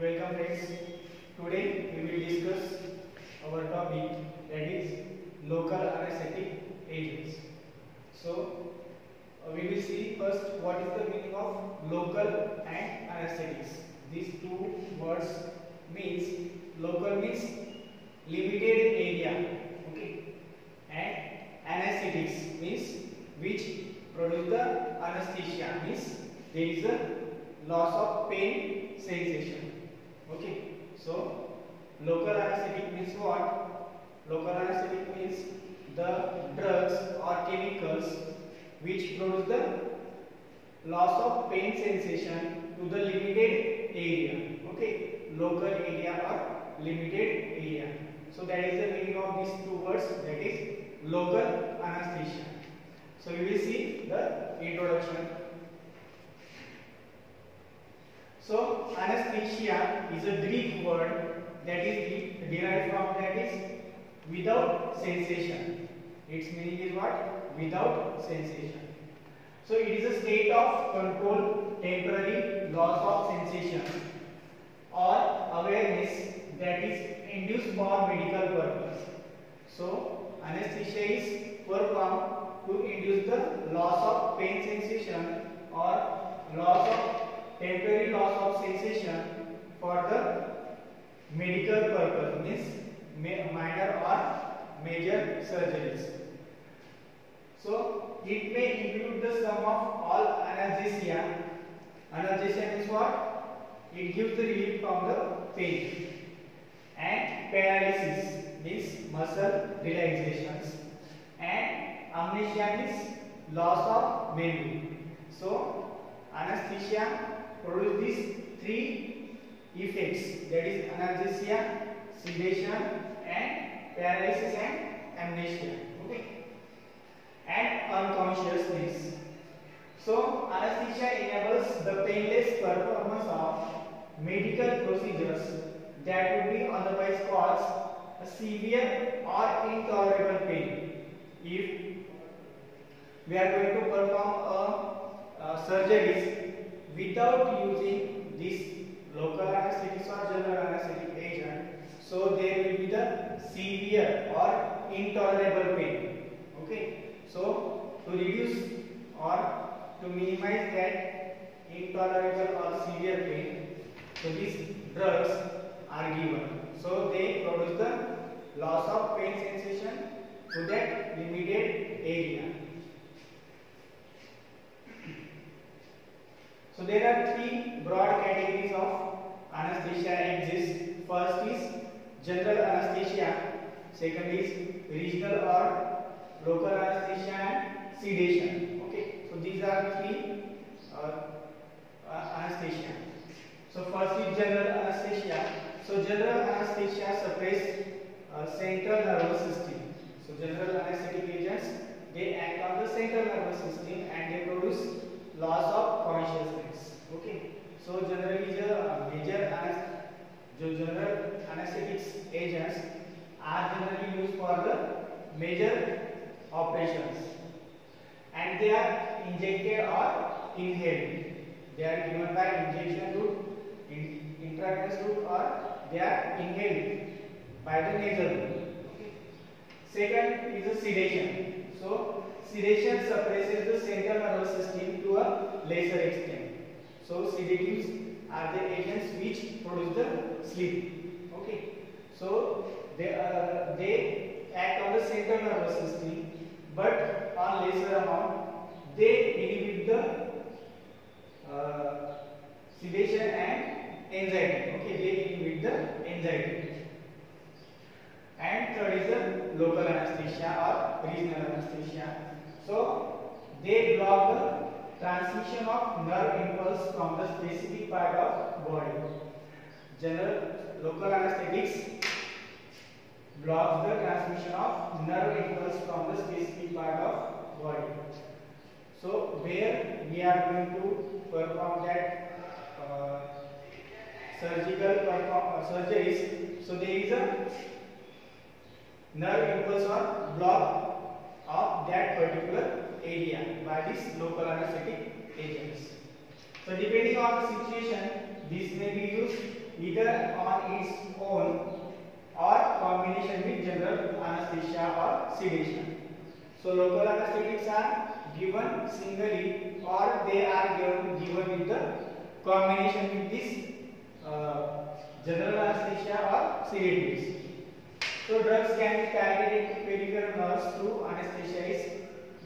Welcome friends. Today we will discuss our topic that is local anesthetic agents. So uh, we will see first what is the meaning of local and anesthetics. These two words means local means limited area okay and anesthetics means which produce the anesthesia means there is a loss of pain sensation okay so local anesthetic means what? Local anesthetic means the drugs or chemicals which produce the loss of pain sensation to the limited area. Okay local area or limited area. So that is the meaning of these two words that is local anesthesia. So we will see the introduction so anesthesia is a greek word that is derived from that is without sensation. Its meaning is what? Without sensation. So it is a state of control temporary loss of sensation or awareness that is induced for medical purpose. So anesthesia is performed to induce the loss of pain sensation or loss of temporary loss of sensation for the medical purpose means minor or major surgeries. So it may include the sum of all analgesia. Analgesia means what? It gives the relief from the pain. And paralysis means muscle relaxations. And amnesia means loss of memory. So anesthesia produces these three effects that is analgesia, sedation and paralysis and amnesia. Okay and unconsciousness. So, anesthesia enables the painless performance of medical procedures that would be otherwise cause a severe or intolerable pain. If we are going to perform a, a surgeries without using this local anesthetic or general anesthetic agent, so there will be the severe or intolerable pain. Okay. So, to reduce or to minimize that intolerable or severe pain, so these drugs are given. So, they produce the loss of pain sensation to that limited area. There are three broad categories of anesthesia exist. First is general anesthesia, second is regional or local anesthesia and sedation. Okay, so these are three uh, uh, anesthesia. So first is general anesthesia. So general anesthesia suppress uh, central nervous system. So general anesthetic agents they act on the central nervous system and they produce loss of consciousness. Okay, so generally the major जो general anesthetics agents are generally used for the major operations and they are injected or inhaled. They are given by injection route, in, intravenous route or they are inhaled by the nasal route. Second is the sedation. So sedation suppresses the central nervous system to a lesser extent. So sedatives are the agents which produce the sleep. Okay. So they uh, they act on the central nervous system but on lesser amount they inhibit the uh, sedation and anxiety okay they inhibit the anxiety and third is the local anesthesia or regional anesthesia so they block the transmission of nerve impulse from the specific part of body general local anesthetics blocks the transmission of nerve impulse from the specific part of body. So where we are going to perform that uh, surgical perform, uh, surgeries, so there is a nerve impulse or block of that particular area by this local anesthetic agents. So depending on the situation, this may be used either on its own or combination with general anesthesia or sedation. So local anesthetics are given singly or they are given, given with the combination with this uh, general anesthesia or sedatives. So drugs can be targeted to peripheral nerves through anesthesia is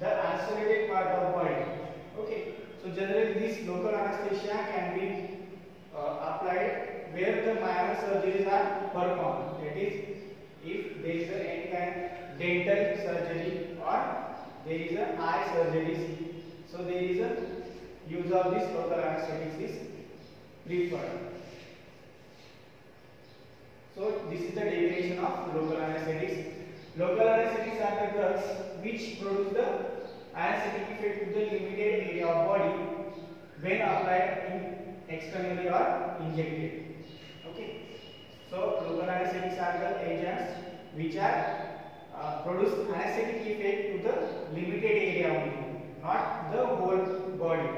the isolated part of body. Okay. So generally this local anesthesia can be uh, applied where the minor surgeries are performed. That is, if there is a, any kind dental surgery or there is a eye surgery, so there is a use of this local anesthetics is preferred. So this is the definition of local anesthetics. Local anesthetics are the which produce the anesthetic effect to the limited area of body when applied in externally or injected. Okay. So local anesthetics are the agents which are uh, produce anesthetic effect to the limited area only, not the whole body,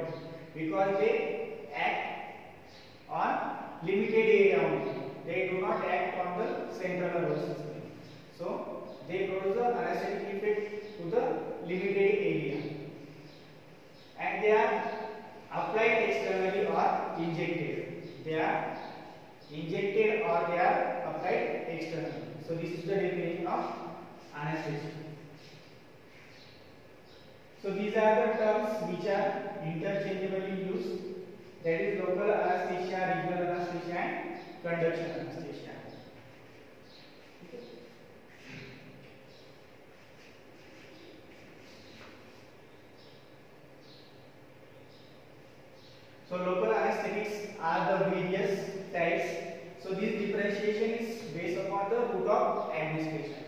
because they act on limited area only. They do not act on the central nervous system. So they produce the anesthetic to the limited area, and they are applied externally or injected. They are injected or they are applied externally. So this is the definition of anesthesia. So these are the terms which are interchangeably used. That is local anesthesia, regional anesthesia, and conduction anesthesia. So anesthetics are the various types. So this differentiation is based upon the route of administration.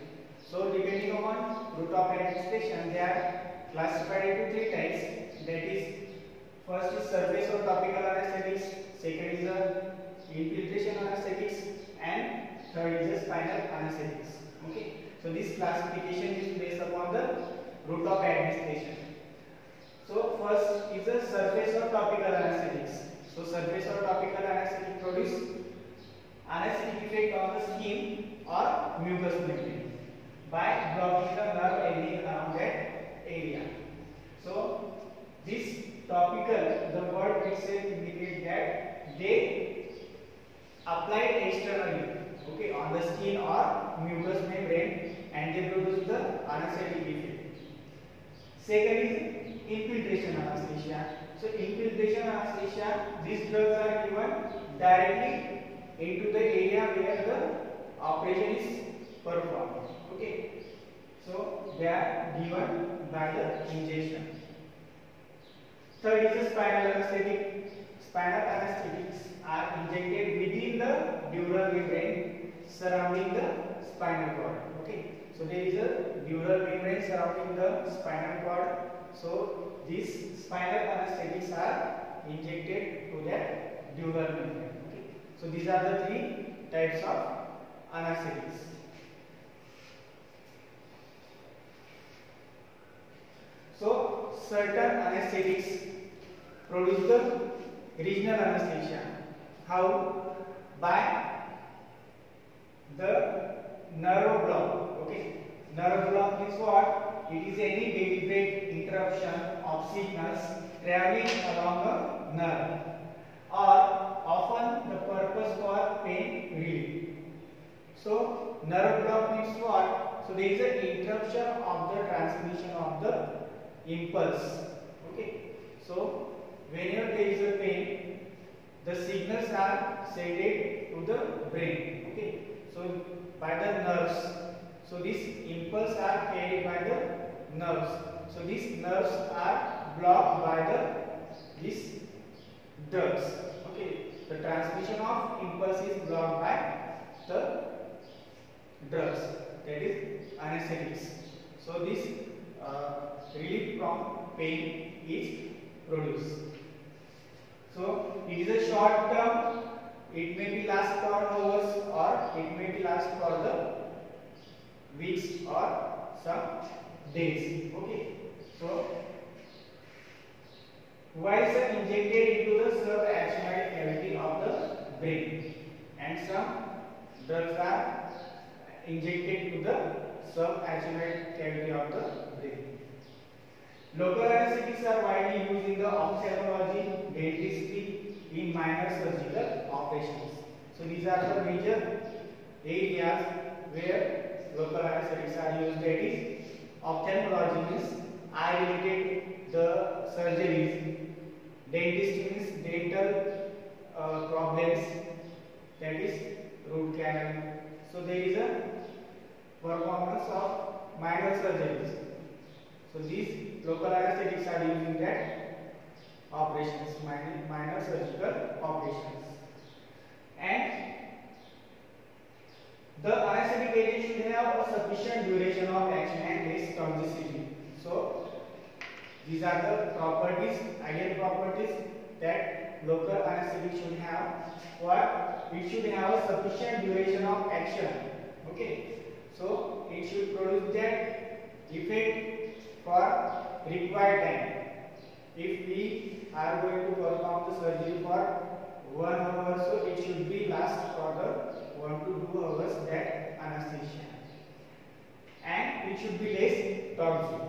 So depending upon route of administration, they are classified into three types. That is, first is surface or topical anesthetics, second is the infiltration anesthetics, and third is the spinal anesthetics. Okay. So this classification is based upon the route of administration. So first is the surface or topical anesthetics. So surface or topical anesthetic produce anesthetic effect on the skin or mucous membrane by blocking the nerve ending around that area. So this topical, the word itself indicates that they applied externally, okay, on the skin or mucous membrane, and they produce the anesthetic effect. Second is infiltration anesthesia. So infiltration anesthesia, these drugs are given directly into the area where the operation is performed. Okay. So they are given by the injection. Third is the spinal anesthetic. Spinal anesthetics are injected within the dural membrane surrounding the spinal cord. Okay. So there is a dural membrane surrounding the spinal cord. So these spinal anesthetics are injected to that dural membrane. Okay. So these are the three types of anesthetics. So certain anesthetics produce the regional anesthesia. How? By the nerve block. Nerve block is what? It is any deliberate interruption of signals traveling along a nerve or often the purpose for pain relief. So nerve block means what? So there is an interruption of the transmission of the impulse. Okay. So whenever there is a pain, the signals are sent to the brain. Okay. So by the nerves. So these impulse are carried by the nerves. So these nerves are blocked by the these drugs. Okay. The transmission of impulse is blocked by the drugs. That is anesthetics. So this uh, relief from pain is produced. So it is a short term, it may be last for hours or it may be last for the weeks or some days. Okay. So wires are injected into the subaxonal cavity of the brain and some drugs are injected to the subarachnoid cavity of the brain. Local anesthetics are widely used in the ophthalmology, dentistry, in minor surgical operations. So these are the major areas where local anesthetics are used. That is ophthalmology means eye related the surgeries. Dentistry means dental uh, problems. That is root canal. So there is a performance of minor surgeries. So these local anesthetics are used in that operations, minor, minor surgical operations. And the anesthetic agent should have a sufficient duration of action and less toxicity. So these are the properties, ideal properties that local anesthetic should have. What? It should have a sufficient duration of action. Okay. So it should produce that effect for required time. If we are going to perform the surgery for one hour, so it should be last for the 1 to 2 hours that anesthesia and it should be less toxic.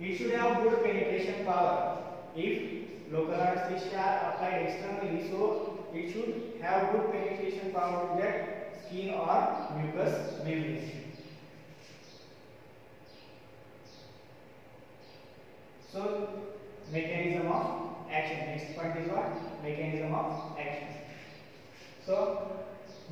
It should have good penetration power. If local anesthesia applied externally, so it should have good penetration power to that skin or mucous membrane. So, mechanism of action. Next point is what? Mechanism of action. So,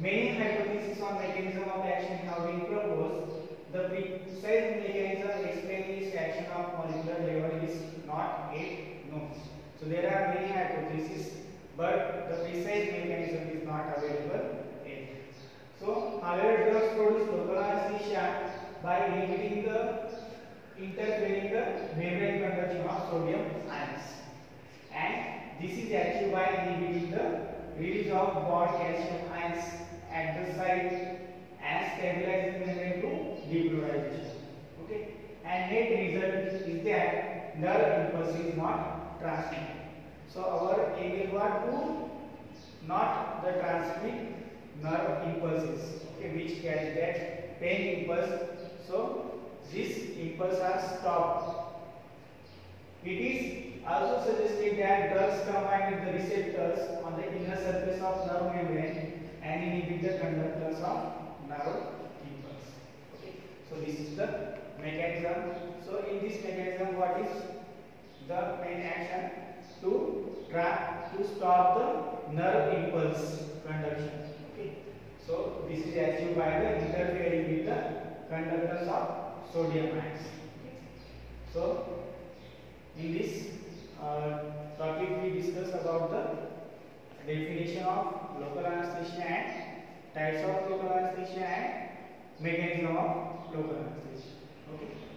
Many hypotheses on mechanism of action have been proposed. The precise mechanism explaining its action of molecular level is not yet known. So there are many hypotheses, but the precise mechanism is not available yet. So, however, drugs produce local anesthesia by inhibiting the interfering the membrane conduction of sodium ions, and this is achieved by inhibiting the release of bond calcium ions site and stabilizing membrane to depolarization. Okay, and net result is that nerve impulse is not transmitted. So our aim what to not the transmit nerve impulses, okay, which carry that pain impulse. So this impulse are stopped. It is also suggested that drugs combine with the receptors on the inner surface of nerve membrane and inhibit the conductance of narrow impulse. Okay. So this is the mechanism. So in this mechanism, what is the main action? To trap to stop the nerve impulse conduction. Okay. So this is achieved by the interfering with the conductance of sodium ions. So in this uh, topic we discuss about the definition of local anesthesia and types of local anesthesia and mechanism of local anesthesia. Okay.